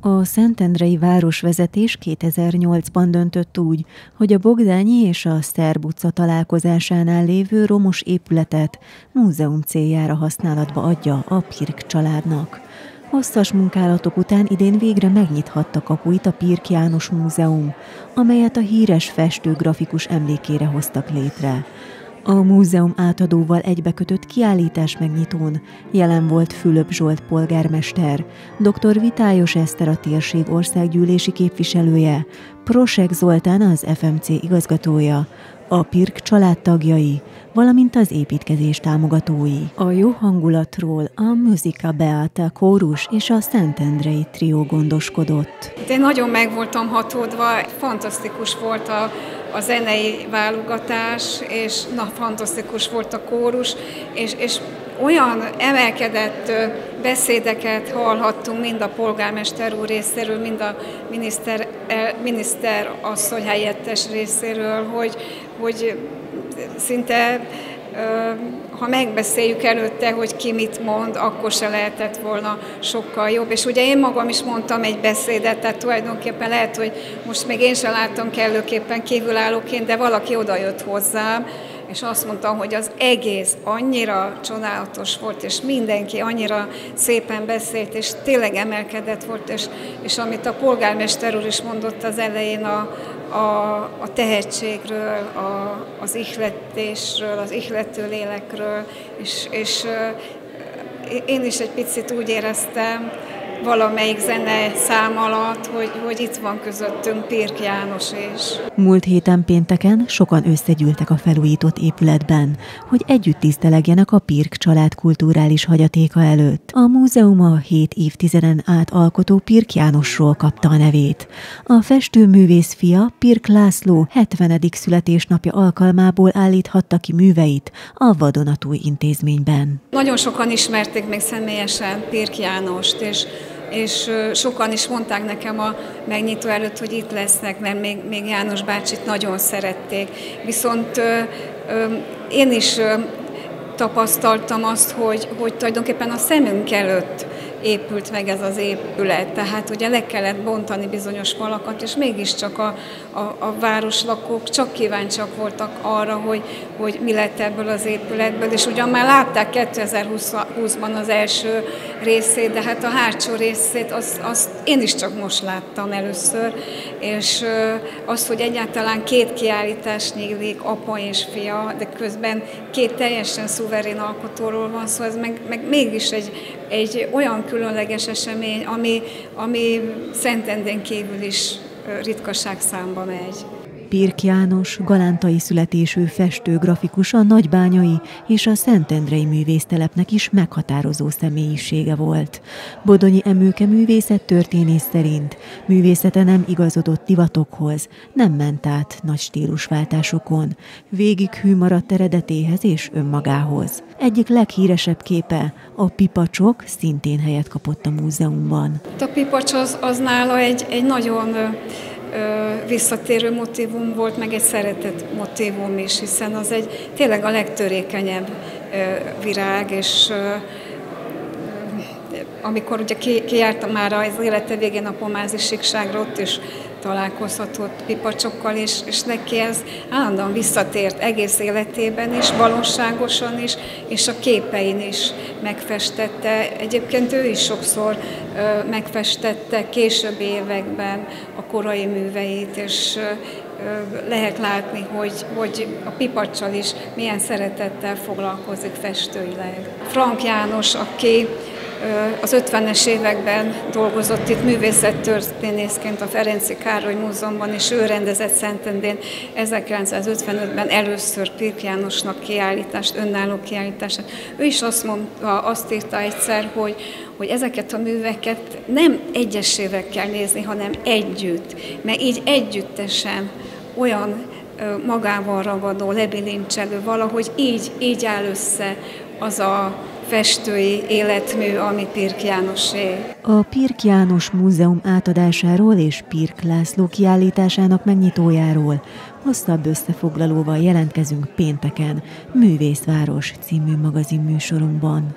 A Szentendrei városvezetés 2008-ban döntött úgy, hogy a Bogdányi és a Szerb utca találkozásánál lévő romos épületet múzeum céljára használatba adja a Pirk családnak. Hosszas munkálatok után idén végre megnyithatta kapuit a Pirk János Múzeum, amelyet a híres festő grafikus emlékére hoztak létre. A múzeum átadóval egybekötött kiállítás megnyitón jelen volt Fülöp Zsolt polgármester, dr. Vitályos Eszter a térség országgyűlési képviselője, Prosek Zoltán az FMC igazgatója, a PIRK családtagjai, valamint az építkezés támogatói. A jó hangulatról a Musica Beata kórus és a Szentendrei trió gondoskodott. Én nagyon meg voltam hatódva, fantasztikus volt a, a zenei válogatás, és na, fantasztikus volt a kórus, és, és olyan emelkedett beszédeket hallhattunk mind a polgármester úr részéről, mind a miniszter, miniszter asszony helyettes részéről, hogy, hogy szinte ha megbeszéljük előtte, hogy ki mit mond, akkor se lehetett volna sokkal jobb. És ugye én magam is mondtam egy beszédet, tehát tulajdonképpen lehet, hogy most még én sem láttam kellőképpen kívülállóként, de valaki odajött hozzám, és azt mondta, hogy az egész annyira csodálatos volt, és mindenki annyira szépen beszélt, és tényleg emelkedett volt, és, és amit a polgármester úr is mondott az elején a, a, a tehetségről, a, az ihletésről, az ihlető lélekről, és, és én is egy picit úgy éreztem, valamelyik zene szám alatt, hogy, hogy itt van közöttünk Pirk János is. Múlt héten pénteken sokan összegyűltek a felújított épületben, hogy együtt tisztelegjenek a Pirk család kulturális hagyatéka előtt. A múzeum a hét évtizeden át alkotó Pirk Jánosról kapta a nevét. A festőművész fia Pirk László 70. születésnapja alkalmából állíthatta ki műveit a Vadonatúj intézményben. Nagyon sokan ismerték még személyesen Pirk Jánost, és és sokan is mondták nekem a megnyitó előtt, hogy itt lesznek, mert még, még János bácsit nagyon szerették. Viszont én is tapasztaltam azt, hogy, hogy tulajdonképpen a szemünk előtt épült meg ez az épület. Tehát ugye le kellett bontani bizonyos falakat, és mégiscsak a, a, a városlakók csak kíváncsiak voltak arra, hogy, hogy mi lett ebből az épületből, és ugyan már látták 2020-ban az első részét, de hát a hátsó részét azt, azt én is csak most láttam először, és az, hogy egyáltalán két kiállítás nyílik, apa és fia, de közben két teljesen szuverén alkotóról van szó, ez meg, meg mégis egy, egy olyan különleges esemény, ami, ami Szentendén kívül is ritkaság számba megy. Pirk János, galántai születésű festő grafikus a nagybányai és a Szentendrei művésztelepnek is meghatározó személyisége volt. Bodonyi Emőke művészet történész szerint művészete nem igazodott divatokhoz, nem ment át nagy stílusváltásokon, végig hű maradt eredetéhez és önmagához. Egyik leghíresebb képe, a pipacsok szintén helyet kapott a múzeumban. A pipacs az, az nála egy, egy nagyon visszatérő motivum volt, meg egy szeretett motivum is, hiszen az egy tényleg a legtörékenyebb virág, és amikor ugye kijártam már az élete végén a pomázi síkságra, ott is találkozhatott pipacsokkal, és, és neki ez állandóan visszatért egész életében is, valóságosan is, és a képein is megfestette. Egyébként ő is sokszor ö, megfestette későbbi években a korai műveit, és ö, lehet látni, hogy, hogy a pipacsal is milyen szeretettel foglalkozik festőileg. Frank János, aki az 50-es években dolgozott itt művészettörténészként a Ferenci Károly Múzeumban, és ő rendezett Szentendén 1955-ben először Pirk Jánosnak kiállítást, önálló kiállítást. Ő is azt mondta, azt írta egyszer, hogy, hogy ezeket a műveket nem egyesével kell nézni, hanem együtt, mert így együttesen olyan magával ragadó, lebilincselő, valahogy így, így áll össze az a festői életmű, ami Pirk Jánosé. A Pirk János Múzeum átadásáról és Pirk László kiállításának megnyitójáról hosszabb összefoglalóval jelentkezünk pénteken Művészváros című magazinműsorunkban.